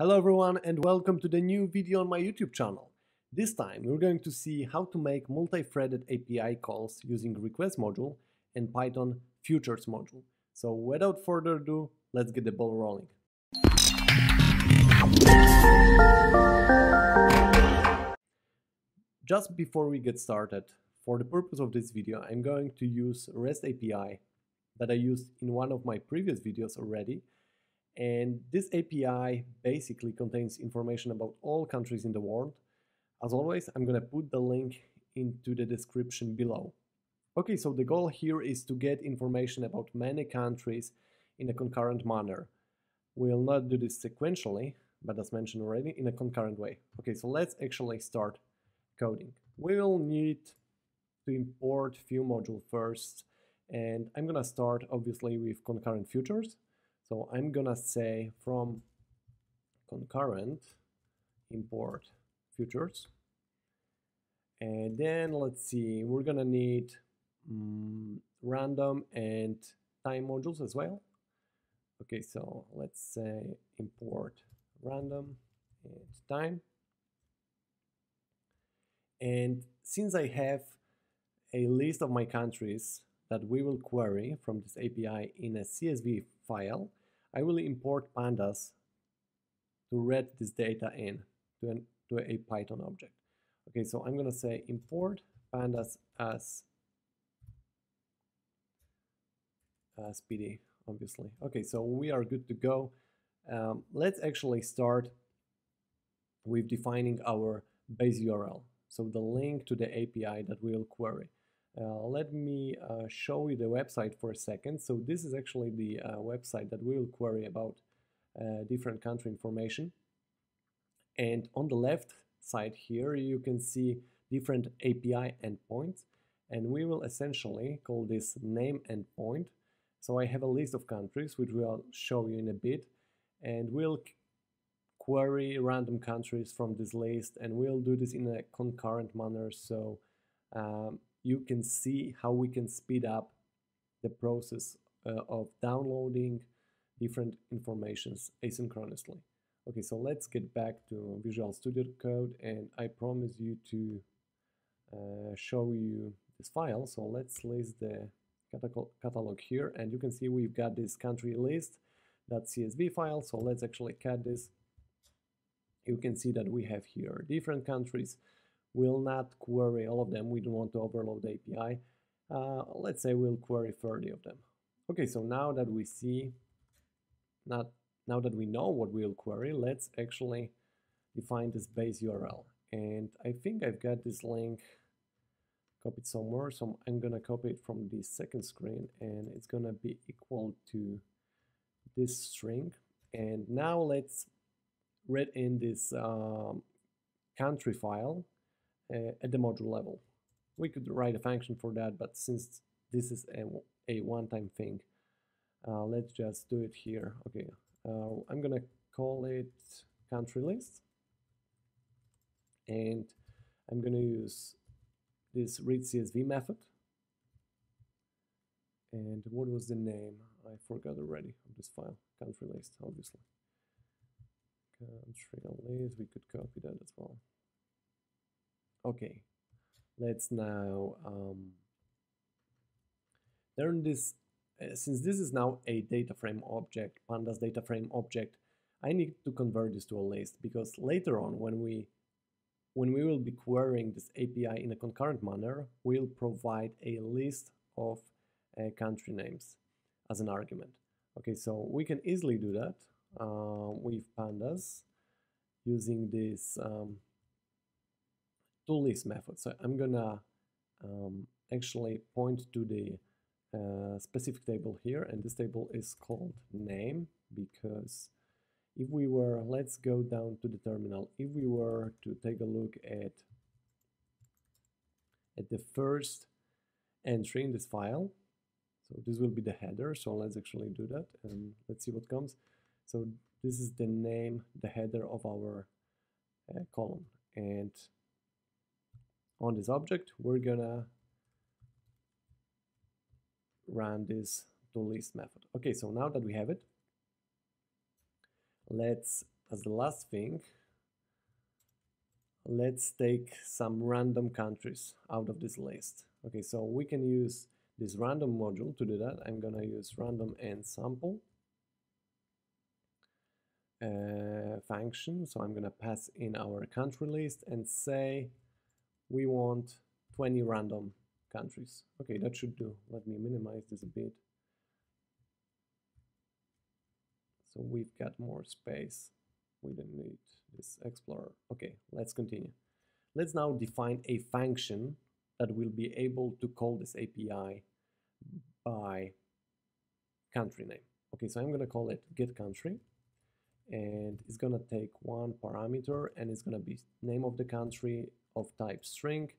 Hello everyone and welcome to the new video on my YouTube channel. This time we're going to see how to make multi-threaded API calls using request module and Python futures module. So without further ado, let's get the ball rolling. Just before we get started, for the purpose of this video, I'm going to use REST API that I used in one of my previous videos already and this API basically contains information about all countries in the world. As always, I'm going to put the link into the description below. Okay, so the goal here is to get information about many countries in a concurrent manner. We'll not do this sequentially, but as mentioned already, in a concurrent way. Okay, so let's actually start coding. We'll need to import few module first, and I'm gonna start obviously with concurrent futures. So I'm gonna say from concurrent import futures. And then let's see, we're gonna need um, random and time modules as well. Okay, so let's say import random and time. And since I have a list of my countries that we will query from this API in a CSV file, I will import pandas to read this data in to, an, to a Python object. Okay, so I'm going to say import pandas as, as PD, obviously. Okay, so we are good to go. Um, let's actually start with defining our base URL. So the link to the API that we'll query. Uh, let me uh, show you the website for a second. So this is actually the uh, website that we will query about different country information. And on the left side here, you can see different API endpoints. And we will essentially call this name endpoint. So I have a list of countries, which we'll show you in a bit. And we'll query random countries from this list. And we'll do this in a concurrent manner. So um, you can see how we can speed up the process uh, of downloading different informations asynchronously. Okay, so let's get back to Visual Studio Code and I promise you to uh, show you this file. So let's list the catalog here and you can see we've got this country list .csv file. So let's actually cut this. You can see that we have here different countries will not query all of them. We don't want to overload the API. Uh, let's say we'll query 30 of them. Okay, so now that we see, not now that we know what we'll query, let's actually define this base URL. And I think I've got this link copied somewhere, so I'm gonna copy it from the second screen and it's gonna be equal to this string. And now let's read in this um, country file uh, at the module level. We could write a function for that, but since this is a, a one-time thing, uh, let's just do it here. Okay, uh, I'm gonna call it country list, and I'm gonna use this read CSV method. And what was the name? I forgot already of this file. Country list, obviously. Country list, we could copy that as well. Okay, let's now um, turn this, uh, since this is now a data frame object, pandas data frame object, I need to convert this to a list because later on when we when we will be querying this API in a concurrent manner, we'll provide a list of uh, country names as an argument. Okay, so we can easily do that uh, with pandas using this um, list method. So I'm gonna um, actually point to the uh, specific table here and this table is called name because if we were, let's go down to the terminal, if we were to take a look at at the first entry in this file, so this will be the header, so let's actually do that and let's see what comes. So this is the name, the header of our uh, column and on this object, we're gonna run this to list method. Okay, so now that we have it, let's as the last thing, let's take some random countries out of this list. Okay, so we can use this random module to do that. I'm gonna use random and sample uh, function. So I'm gonna pass in our country list and say we want 20 random countries. Okay, that should do. Let me minimize this a bit. So we've got more space. We don't need this explorer. Okay, let's continue. Let's now define a function that will be able to call this API by country name. Okay, so I'm going to call it get country and it's going to take one parameter and it's going to be name of the country of type string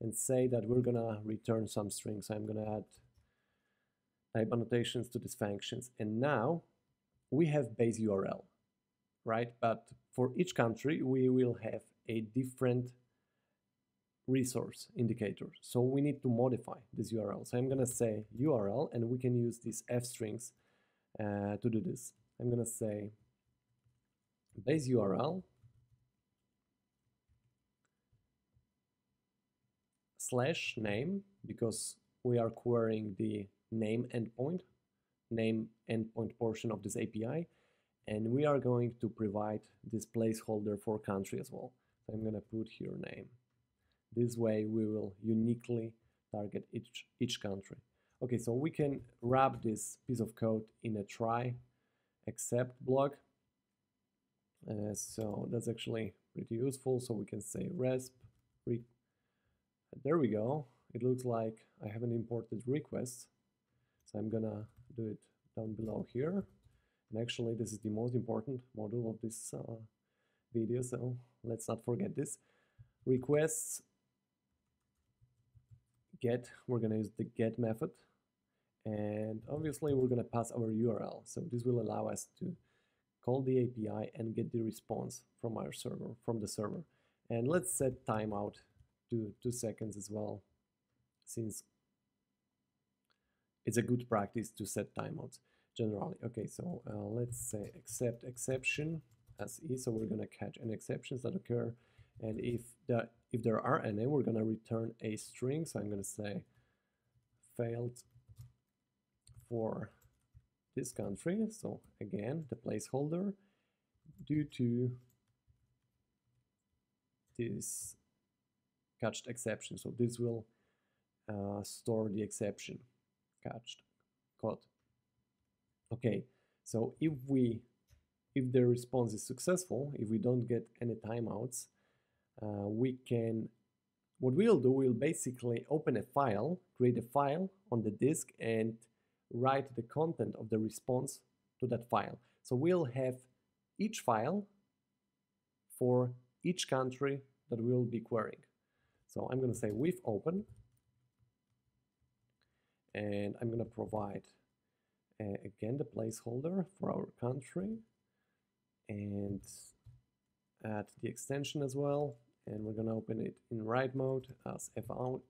and say that we're to return some strings. I'm to add type annotations to these functions. And now we have base URL, right? But for each country, we will have a different resource indicator. So we need to modify this URL. So I'm to say URL, and we can use these f strings uh, to do this. I'm to say base URL slash name because we are querying the name endpoint name endpoint portion of this API. And we are going to provide this placeholder for country as well. So I'm going to put here name. This way we will uniquely target each, each country. Okay, so we can wrap this piece of code in a try except block. Uh, so that's actually pretty useful. So we can say resp. There we go. It looks like I haven't imported requests. So I'm gonna do it down below here. And actually, this is the most important module of this uh, video, so let's not forget this. Requests get, we're to use the get method. And obviously, we're to pass our URL. So this will allow us to call the API and get the response from our server, from the server. And let's set timeout two seconds as well, since it's a good practice to set timeouts generally. Okay, so uh, let's say except exception as is. So we're to catch any exceptions that occur. And if the, if there are any, we're to return a string. So I'm to say failed for this country. So again, the placeholder due to this catched exception. So this will uh, store the exception catched code. Okay, so if we if the response is successful, if we don't get any timeouts, uh, we can what we'll do, we'll basically open a file, create a file on the disk and write the content of the response to that file. So we'll have each file for each country that we'll be querying. So I'm going to say with open and I'm going to provide uh, again the placeholder for our country and add the extension as well. And we're going to open it in write mode as f out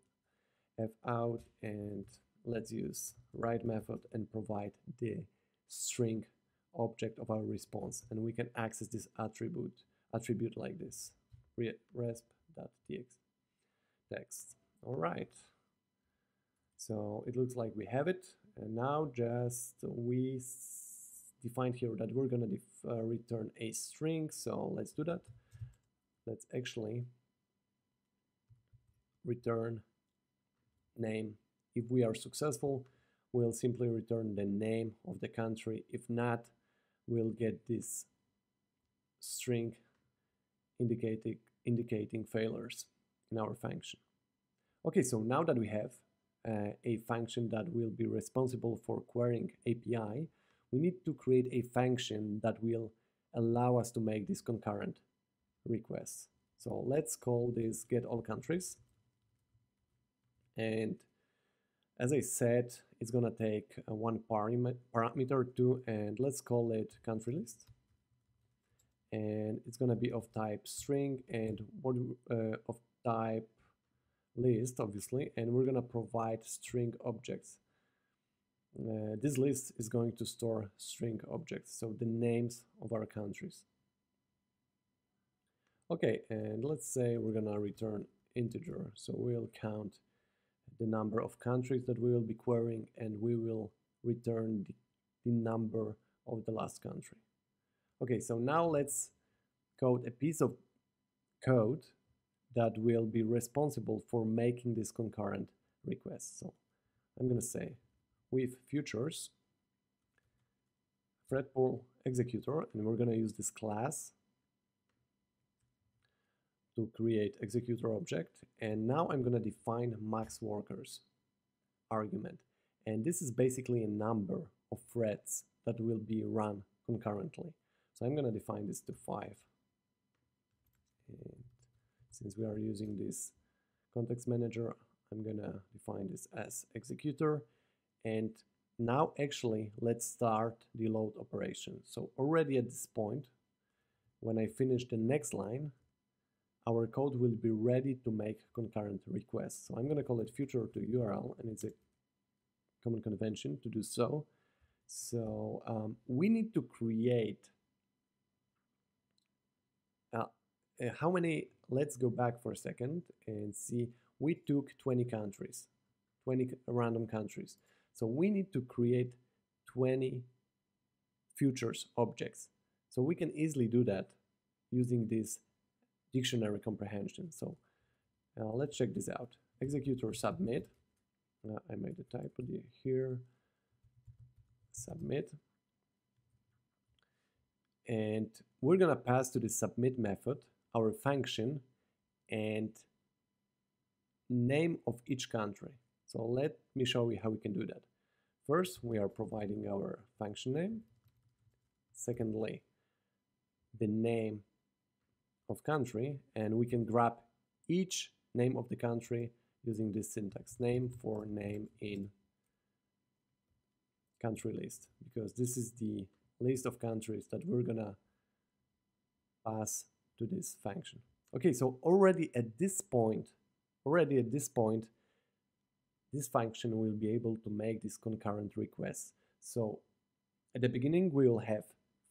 f out and let's use write method and provide the string object of our response. And we can access this attribute attribute like this resp.txt text all right so it looks like we have it. And now just we defined here that we're going to uh, return a string. So let's do that. Let's actually return name. If we are successful, we'll simply return the name of the country. If not, we'll get this string indicating, indicating failures in our function. Okay, so now that we have uh, a function that will be responsible for querying API, we need to create a function that will allow us to make these concurrent requests. So let's call this get all countries. And as I said, it's gonna take uh, one parameter to, and let's call it country list. And it's gonna be of type string and what uh, of type list, obviously, and we're going to provide string objects. Uh, this list is going to store string objects, so the names of our countries. Okay, and let's say we're gonna return integer. So we'll count the number of countries that we will be querying and we will return the, the number of the last country. Okay, so now let's code a piece of code that will be responsible for making this concurrent request. So I'm going to say with futures thread pool executor, and we're going to use this class to create executor object. And now I'm going to define max workers argument. And this is basically a number of threads that will be run concurrently. So I'm going to define this to 5. And since we are using this context manager, I'm to define this as executor. And now actually, let's start the load operation. So already at this point, when I finish the next line, our code will be ready to make concurrent requests. So I'm to call it future to URL, and it's a common convention to do so. So um, we need to create uh, uh, how many, let's go back for a second and see, we took 20 countries, 20 random countries. So we need to create 20 futures objects. So we can easily do that using this dictionary comprehension. So uh, let's check this out. Executor submit. Uh, I made a typo here submit. And we're gonna pass to the submit method our function and name of each country. So let me show you how we can do that. First, we are providing our function name. Secondly, the name of country, and we can grab each name of the country using this syntax name for name in country list because this is the list of countries that we're gonna pass to this function. Okay, so already at this point, already at this point, this function will be able to make this concurrent request. So at the beginning, we will have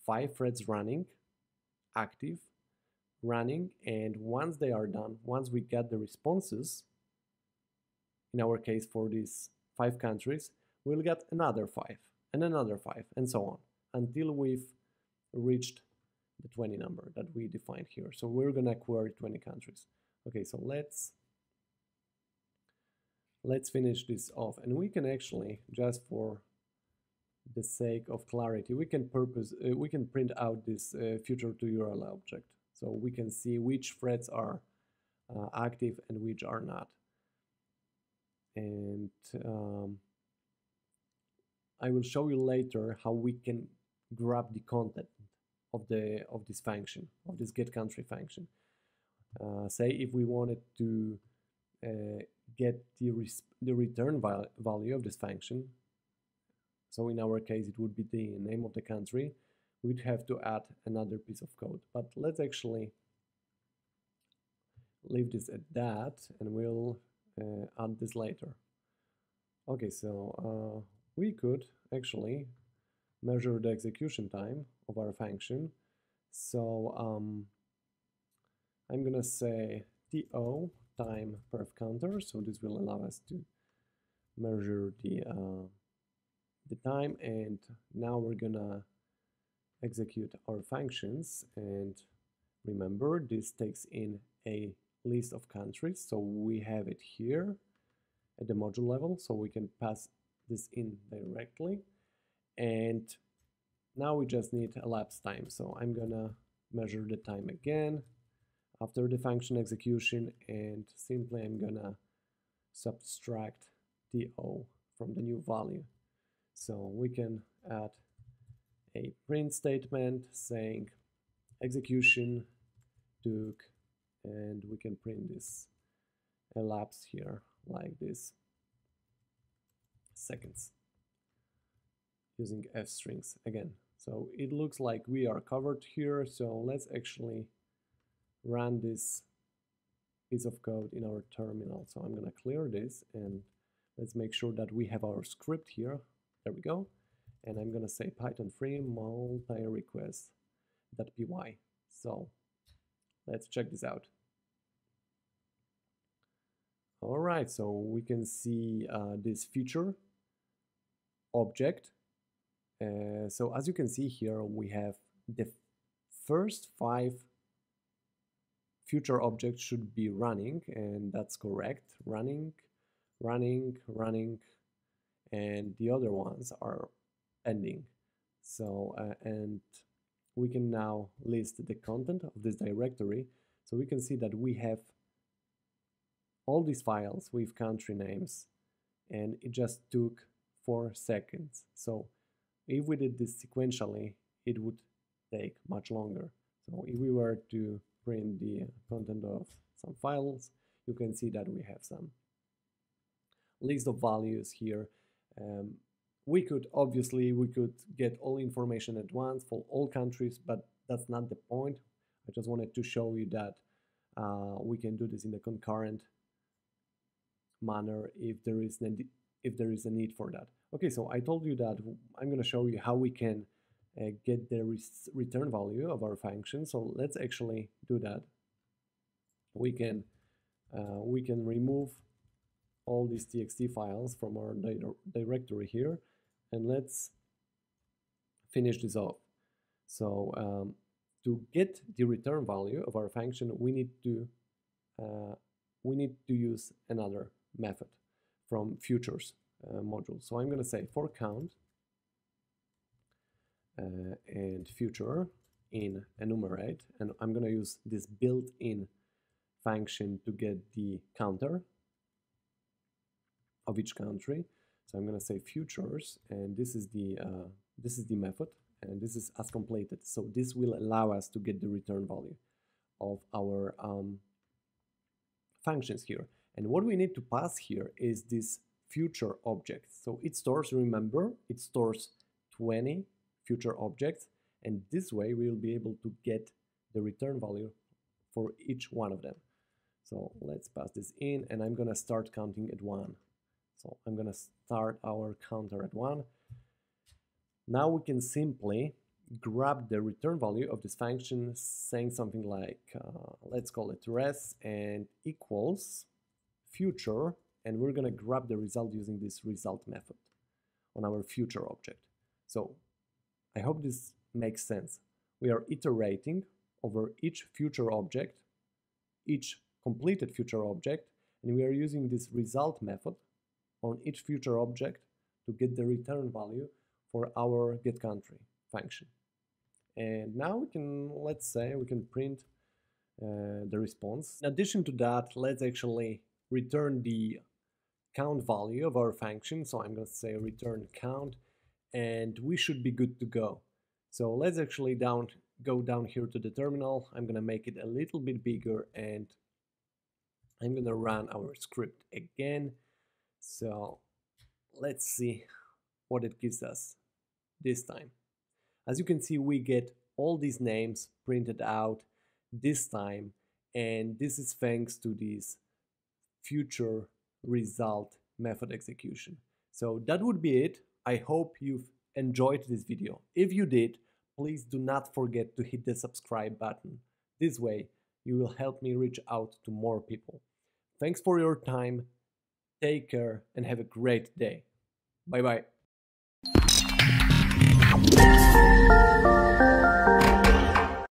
five threads running, active, running, and once they are done, once we get the responses, in our case for these five countries, we'll get another five and another five and so on until we've reached the 20 number that we defined here. So we're gonna query 20 countries. Okay, so let's let's finish this off and we can actually just for the sake of clarity we can purpose uh, we can print out this uh, future to URL object so we can see which threads are uh, active and which are not and um, I will show you later how we can grab the content of the of this function of this get country function. Uh, say if we wanted to uh, get the the return val value of this function. So in our case, it would be the name of the country. We'd have to add another piece of code. But let's actually leave this at that, and we'll uh, add this later. Okay, so uh, we could actually measure the execution time of our function. So um, I'm gonna say to time perf counter. So this will allow us to measure the uh, the time, and now we're gonna execute our functions. And remember, this takes in a list of countries. So we have it here at the module level, so we can pass this in directly. And now we just need elapsed time. So I'm gonna measure the time again after the function execution and simply I'm gonna subtract the from the new value. So we can add a print statement saying execution took and we can print this elapsed here like this seconds using f strings again. So it looks like we are covered here. So let's actually run this piece of code in our terminal. So I'm going to clear this and let's make sure that we have our script here. There we go. And I'm going to say python free multi request.py. So Let's check this out. All right, so we can see uh, this future object. Uh, so as you can see here, we have the first five future objects should be running, and that's correct. Running, running, running, and the other ones are ending. So, uh, and we can now list the content of this directory. So we can see that we have all these files with country names and it just took four seconds. So if we did this sequentially, it would take much longer. So if we were to print the content of some files, you can see that we have some list of values here. Um, we could obviously we could get all information at once for all countries, but that's not the point. I just wanted to show you that uh, we can do this in a concurrent manner if there is if there is a need for that. Okay, so I told you that I'm going to show you how we can uh, get the return value of our function. So let's actually do that. We can uh, we can remove all these txt files from our di directory here, and let's finish this off. So um, to get the return value of our function, we need to uh, we need to use another method from futures uh, module. So I'm going to say for count uh, and future in enumerate, and I'm going to use this built-in function to get the counter of each country. So I'm going to say futures, and this is the uh, this is the method, and this is as completed. So this will allow us to get the return value of our um, functions here. And what we need to pass here is this future object. So it stores, remember, it stores 20 future objects, and this way we'll be able to get the return value for each one of them. So let's pass this in, and I'm gonna start counting at one. So I'm gonna start our counter at one. Now we can simply grab the return value of this function saying something like, uh, let's call it res and equals future and we're going to grab the result using this result method on our future object. So I hope this makes sense. We are iterating over each future object, each completed future object, and we are using this result method on each future object to get the return value for our get country function. And now we can, let's say, we can print uh, the response. In addition to that, let's actually return the count value of our function. So I'm going to say return count and we should be good to go. So let's actually down go down here to the terminal. I'm going to make it a little bit bigger and I'm going to run our script again. So let's see what it gives us this time. As you can see, we get all these names printed out this time and this is thanks to these future result method execution. So that would be it. I hope you've enjoyed this video. If you did, please do not forget to hit the subscribe button. This way, you will help me reach out to more people. Thanks for your time. Take care and have a great day. Bye bye.